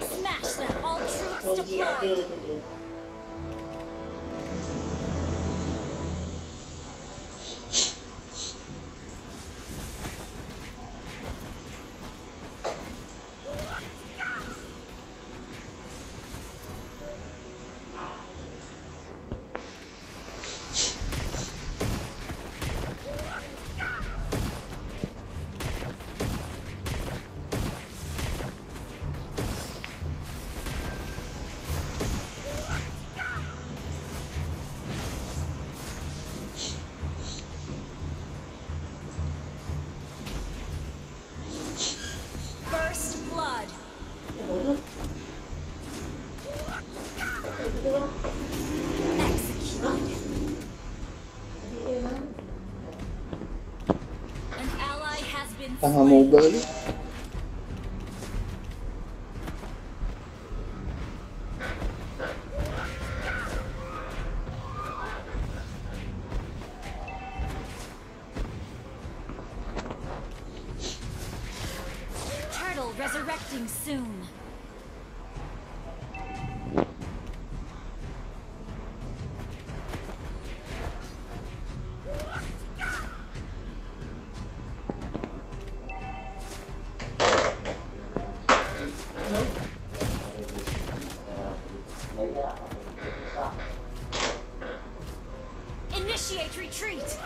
Smash them, all troops deployed. Slain. mobile Turtle resurrecting soon. Initiate retreat.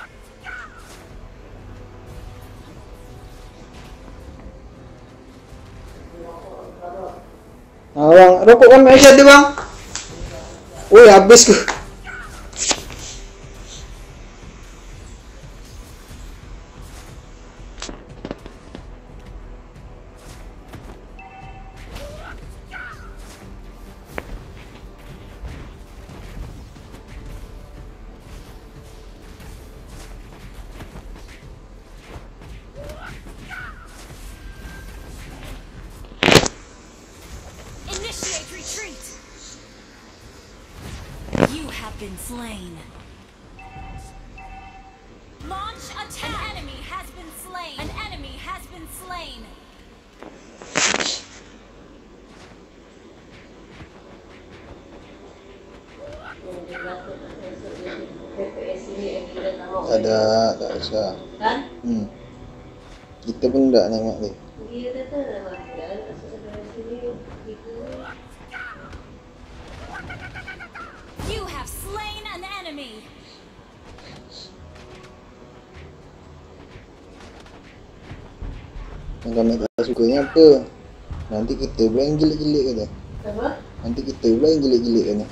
Ah, bang, rokok kan dia bang. Woi, habis ke? Have been slain. Launch attack. An enemy has been slain. An enemy has been slain. Dia kata tak masuk dia. PPS ni yang kita tengok. Ada, tak usah. Kan? Hmm. Kita pun tak tengok ni. Dia kata Yang kami tak sukanya apa? Nanti kita pula yang jelek-jelek kata. apa? Nanti kita pula yang jelek-jelek kata.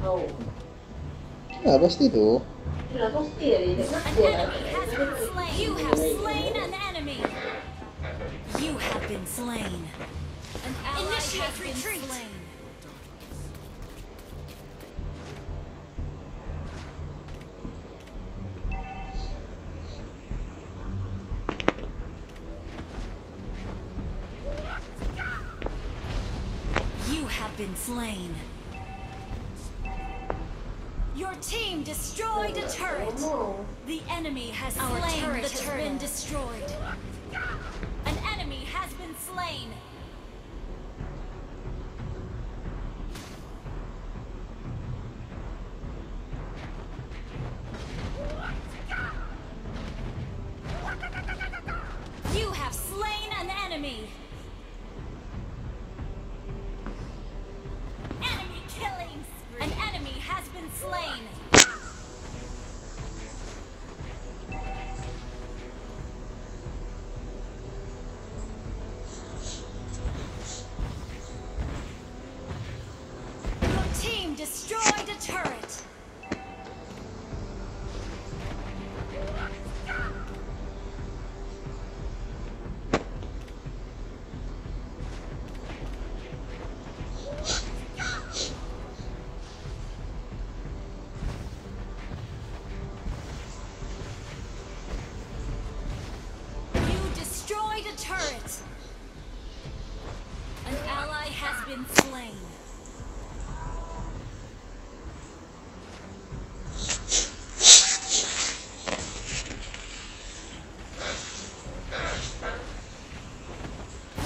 Oh. Ya, pasti tu. Itulah pasti lah lah. You have slain an enemy. You have been slain. An ally has been slain. Slain. Your team destroyed a turret. The enemy has Our slain turret the has been destroyed. An enemy has been slain. You have slain an. Enemy turret. An ally has been slain.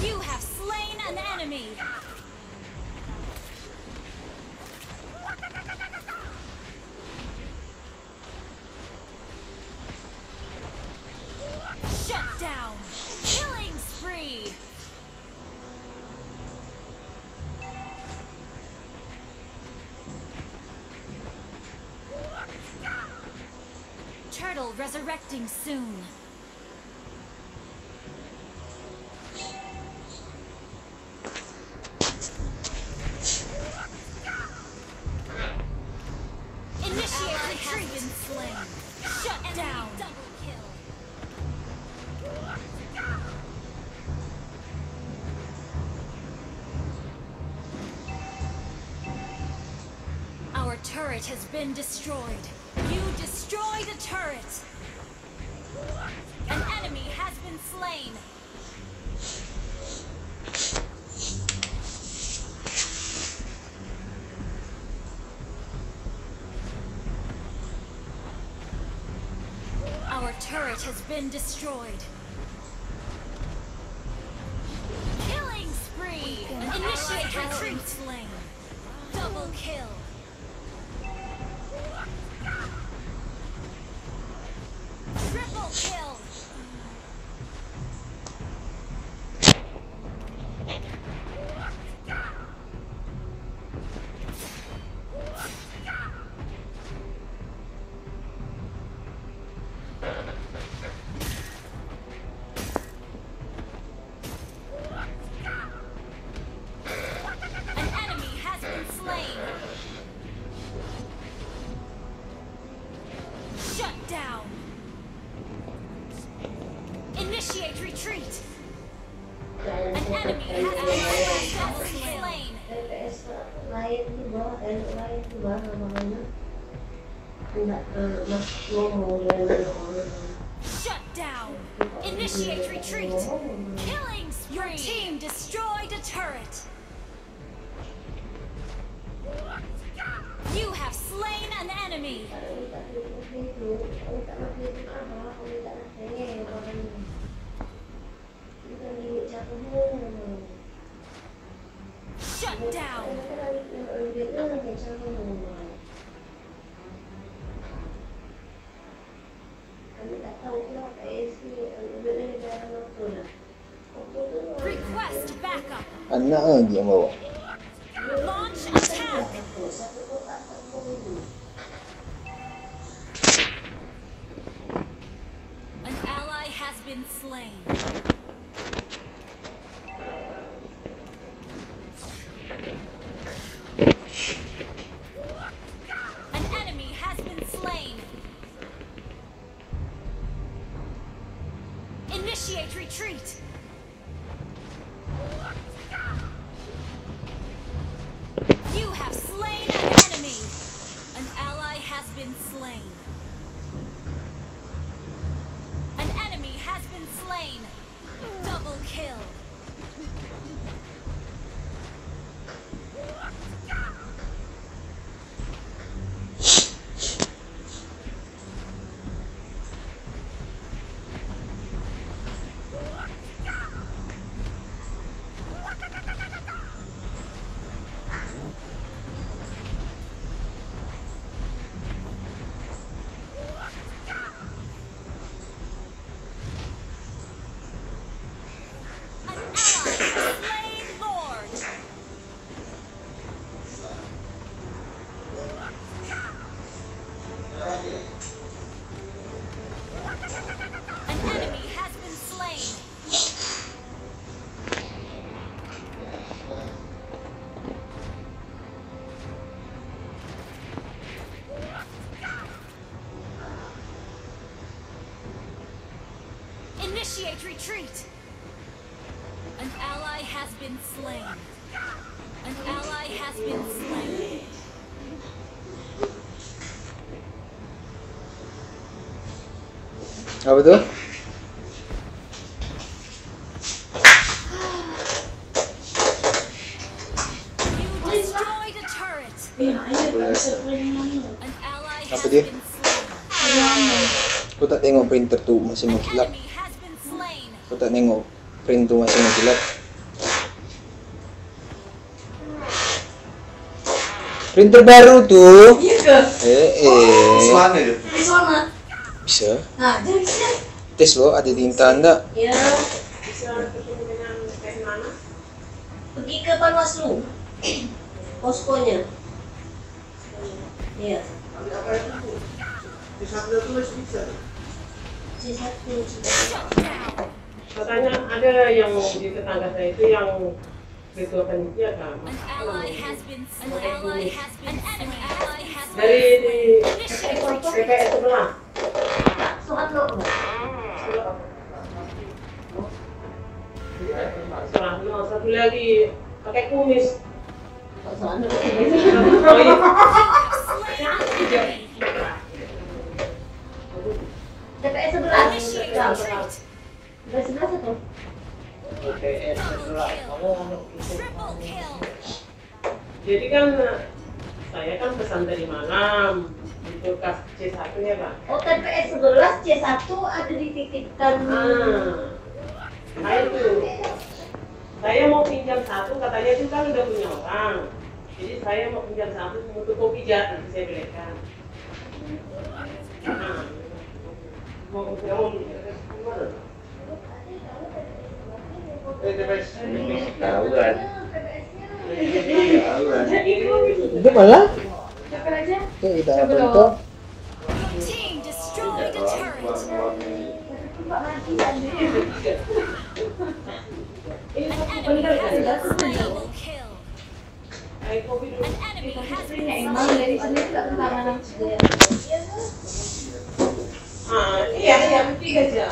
You have slain an enemy. Shut down. Resurrecting soon. Initiate retreat. Been slain. Shut down. Double kill. Our turret has been destroyed. You destroyed a turret. An enemy has been slain. Our turret has been destroyed. Shut down. Initiate retreat. Killing spree. Your team destroyed a turret. You have slain an enemy. Shut down. Lagi yang bawa. Launch. An ally has been slain. Retreat. An ally has been slain. An ally has been slain. Apa tu? You destroyed a turret. An ally has Apa dia? been slain. Aku tak tengok printer tu masih An aku tak nengok print tu masih jelek printer baru tuh iya ke? Eh eh. Biswana ya Biswana bisa. Nah jadi bisa tes lo ada tinta anda iya. Bisa mana? Pergi ke panwaslu. Poskonya. Iya. C1 tulis bisa? C1 C1 katanya ada yang di tetangga saya itu yang dikeluarkan panitia kan dari di TPS sebelah. Surat lo surat lo satu lagi pakai kumis. TPS sebelah. Jadi kan saya kan pesan dari malam itu kas C1 ya pak. Oh, TPS 11 C1 ada dititipkan. Ah, saya tuh saya mau pinjam satu katanya itu kan udah punya orang. Jadi saya mau pinjam satu untuk kopi jat nanti saya belikan. Nah, mau mau gimana? Eh, TPS. Tahu kan? Tahu kan? Itu malah. Siapa aja? Tuh kita apa itu? Your team destroyed a turret. Pak Mati tadi. Ini An